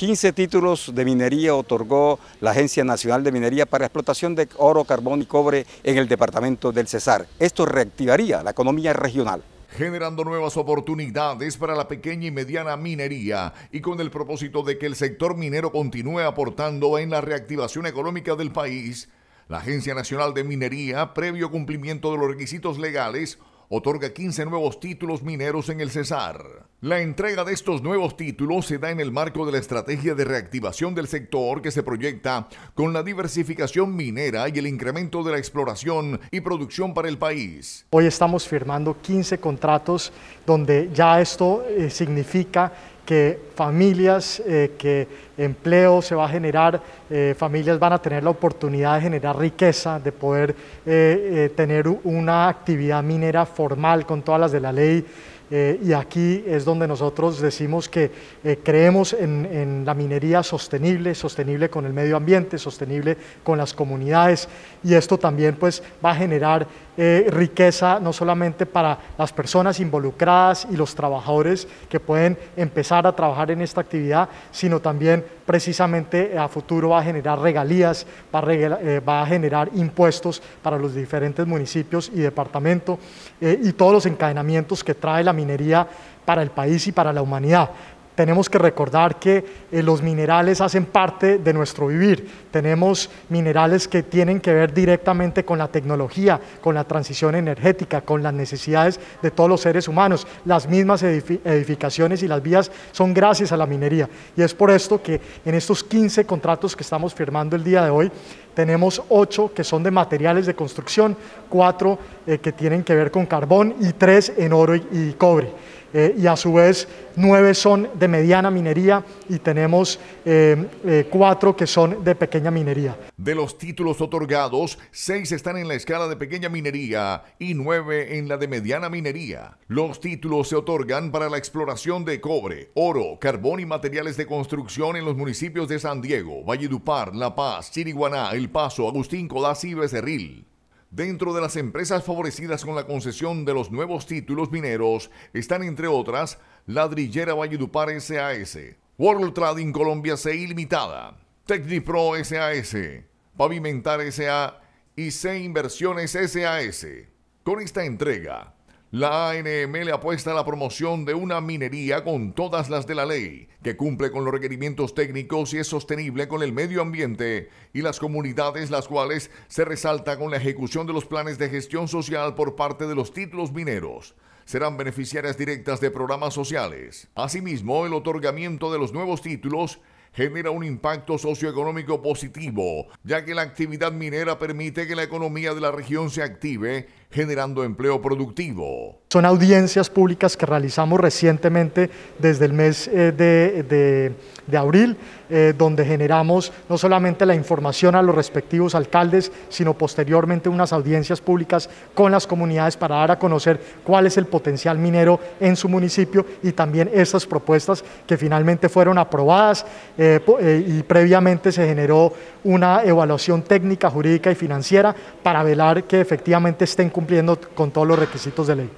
15 títulos de minería otorgó la Agencia Nacional de Minería para explotación de oro, carbón y cobre en el departamento del Cesar. Esto reactivaría la economía regional generando nuevas oportunidades para la pequeña y mediana minería y con el propósito de que el sector minero continúe aportando en la reactivación económica del país, la Agencia Nacional de Minería, previo cumplimiento de los requisitos legales, otorga 15 nuevos títulos mineros en el Cesar. La entrega de estos nuevos títulos se da en el marco de la estrategia de reactivación del sector que se proyecta con la diversificación minera y el incremento de la exploración y producción para el país. Hoy estamos firmando 15 contratos donde ya esto eh, significa que familias, eh, que empleo se va a generar, eh, familias van a tener la oportunidad de generar riqueza, de poder eh, tener una actividad minera formal con todas las de la ley, eh, y aquí es donde nosotros decimos que eh, creemos en, la minería sostenible, sostenible con el medio ambiente, sostenible con las comunidades y esto también pues va a generar eh, riqueza no solamente para las personas involucradas y los trabajadores que pueden empezar a trabajar en esta actividad, sino también precisamente a futuro va a generar regalías, va a, generar impuestos para los diferentes municipios y departamentos y todos los encadenamientos que trae la minería para el país y para la humanidad. Tenemos que recordar que eh, los minerales hacen parte de nuestro vivir. Tenemos minerales que tienen que ver directamente con la tecnología, con la transición energética, con las necesidades de todos los seres humanos. Las mismas edificaciones y las vías son gracias a la minería. Y es por esto que en estos 15 contratos que estamos firmando el día de hoy, tenemos 8 que son de materiales de construcción, 4 eh, que tienen que ver con carbón y 3 en oro y cobre. Eh, y a su vez nueve son de mediana minería y tenemos eh, cuatro que son de pequeña minería. De los títulos otorgados, seis están en la escala de pequeña minería y nueve en la de mediana minería. Los títulos se otorgan para la exploración de cobre, oro, carbón y materiales de construcción en los municipios de San Diego, Valledupar, La Paz, Chiriguaná, El Paso, Agustín Codazzi y Becerril. Dentro de las empresas favorecidas con la concesión de los nuevos títulos mineros están entre otras Ladrillera Valledupar SAS, World Trading Colombia C Limitada, Tecnipro SAS, Pavimentar SA y C Inversiones SAS. Con esta entrega, la ANM le apuesta a la promoción de una minería con todas las de la ley, que cumple con los requerimientos técnicos y es sostenible con el medio ambiente y las comunidades, las cuales se resalta con la ejecución de los planes de gestión social por parte de los títulos mineros serán beneficiarias directas de programas sociales. Asimismo, el otorgamiento de los nuevos títulos genera un impacto socioeconómico positivo, ya que la actividad minera permite que la economía de la región se active, generando empleo productivo. Son audiencias públicas que realizamos recientemente desde el mes eh, de, de, abril, eh, donde generamos no solamente la información a los respectivos alcaldes, sino posteriormente unas audiencias públicas con las comunidades para dar a conocer cuál es el potencial minero en su municipio y también estas propuestas que finalmente fueron aprobadas eh, y previamente se generó una evaluación técnica, jurídica y financiera para velar que efectivamente estén cumpliendo con todos los requisitos de ley.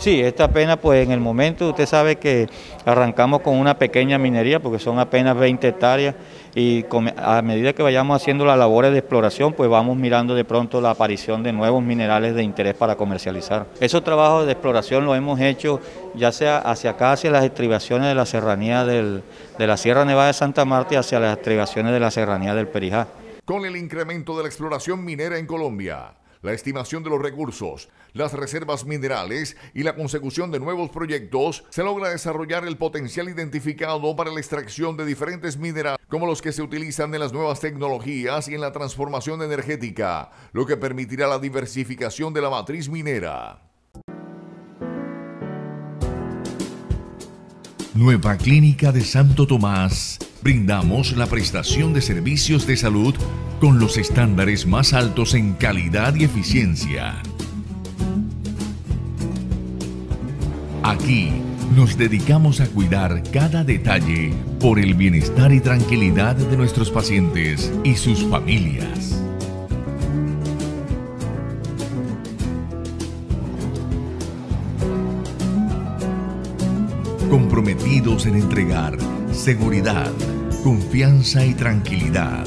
Sí, esta apenas pues en el momento usted sabe que arrancamos con una pequeña minería porque son apenas 20 hectáreas y a medida que vayamos haciendo las labores de exploración pues vamos mirando de pronto la aparición de nuevos minerales de interés para comercializar. Esos trabajos de exploración los hemos hecho ya sea hacia acá, hacia las estribaciones de la serranía de la Sierra Nevada de Santa Marta y hacia las estribaciones de la serranía del Perijá. Con el incremento de la exploración minera en Colombia, la estimación de los recursos, las reservas minerales y la consecución de nuevos proyectos, se logra desarrollar el potencial identificado para la extracción de diferentes minerales, como los que se utilizan en las nuevas tecnologías y en la transformación energética, lo que permitirá la diversificación de la matriz minera. Nueva Clínica de Santo Tomás. Brindamos la prestación de servicios de salud con los estándares más altos en calidad y eficiencia. Aquí nos dedicamos a cuidar cada detalle por el bienestar y tranquilidad de nuestros pacientes y sus familias. Comprometidos en entregar seguridad, confianza y tranquilidad.